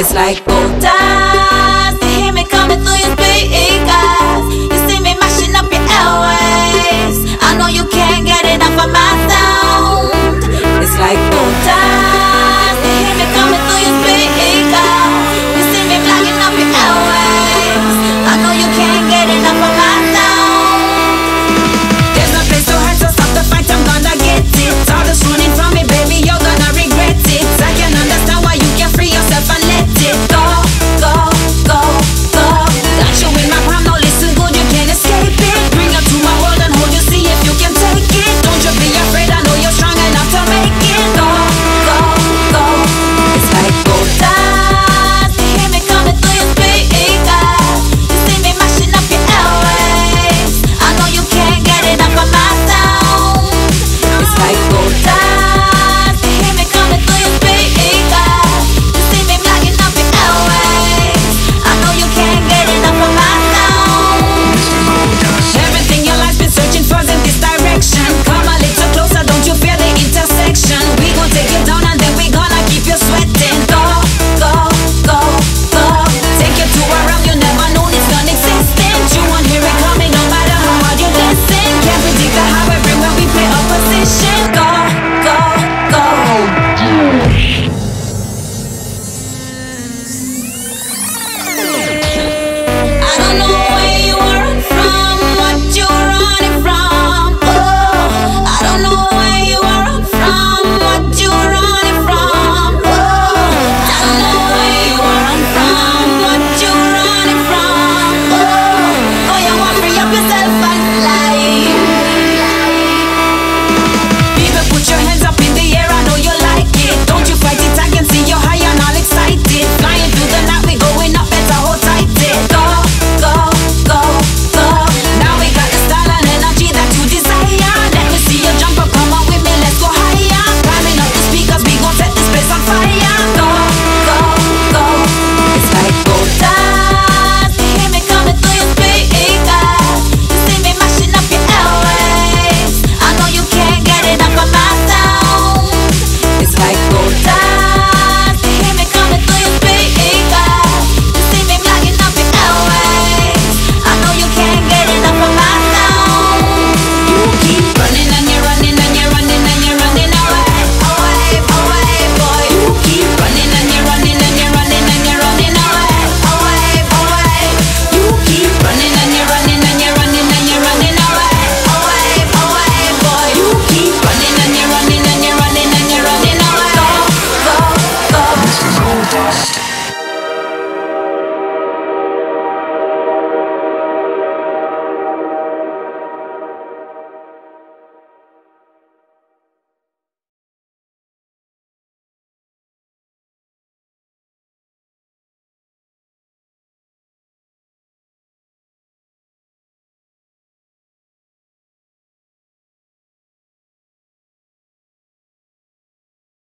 It's like gold dust. You hear me coming through your speakers.